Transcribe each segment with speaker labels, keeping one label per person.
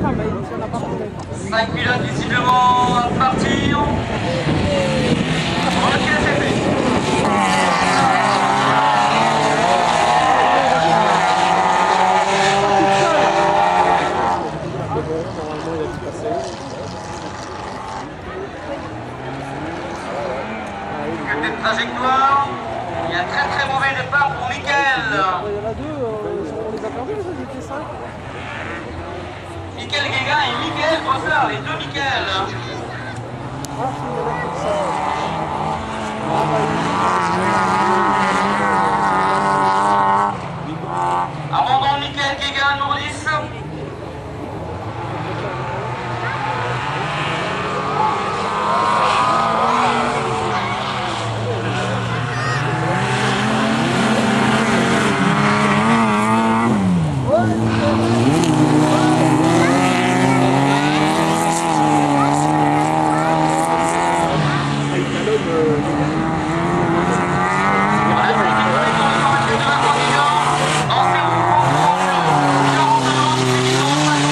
Speaker 1: Cinq pilotes visiblement à partir. Ok, c'est fait. Côté de trajectoire, il y a un très très mauvais départ pour Mickaël.
Speaker 2: Il y en a deux, euh, on les a perdus, les autres, étaient cinq.
Speaker 1: Mickaël Guéguin Mickaël Brossard, les deux Mickaël.
Speaker 2: Ah, si, il y en a plus que ça.
Speaker 1: Abandon Mickaël Guéguin, numéro 10.
Speaker 2: Ah, il y a une sur ta vue.
Speaker 1: Sortie de piste.
Speaker 2: Non Parce que tu
Speaker 1: Allons,
Speaker 2: sais, c'est
Speaker 1: 50.
Speaker 2: Oui, tu goûtes pas, mais le- bon, tu n'auras pas de manège, tu n'auras rien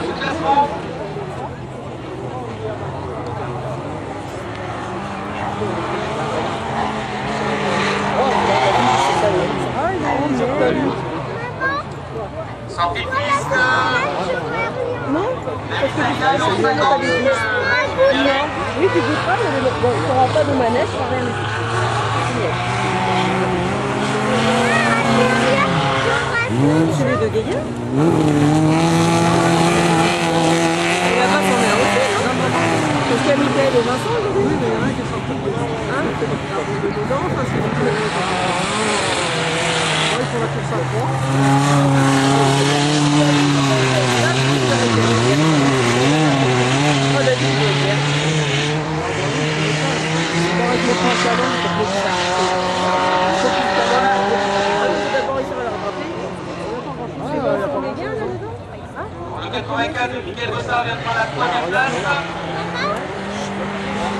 Speaker 2: du tout. Celui de Guéguin Il va pas s'en aller Parce qu'il y a Michael et Vincent aujourd'hui Oui, mais il y en a un qui est sorti. Hein dedans, parce que tu l'avais pas. Ouais, ils font la course à trois. Oh, David, il est bien. Bon, avec le prince à l'ombre, ça peut être ça. Faut qu'il se calme. Ah oui, faut d'abord réussir à la rattraper. C'est bon, il y a pas Guéguin là-dedans Hein
Speaker 1: Pour le 84, Michael Bossard vient de prendre la troisième place.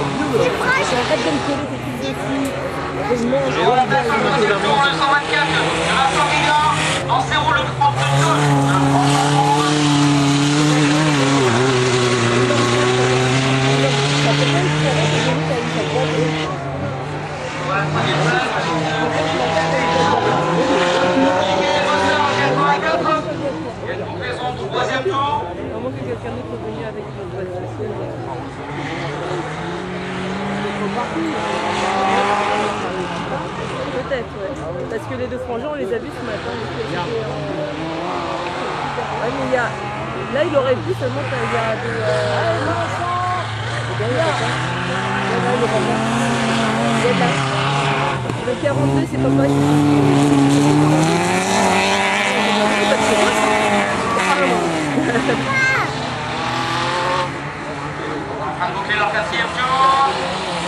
Speaker 2: Arrête de me Peut-être, ouais. Parce que les deux frangins, on les a vus ce matin. euh, il y a... Là, il aurait pu seulement. Euh... Bien, il y a là. Le 42, c'est pas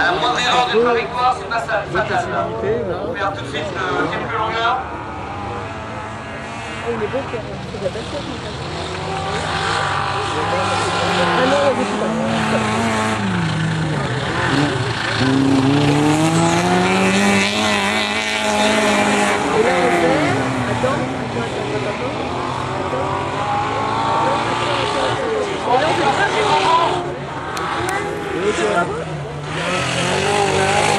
Speaker 1: À la moindre erreur de trajectoire, c'est pas ça, fatal. On perd tout de suite euh, quelques longueurs.
Speaker 2: Oh, il est beau. C'est de la belle. Ah non, il y a des petits Et là, on fait... Attends, bravo. Oh,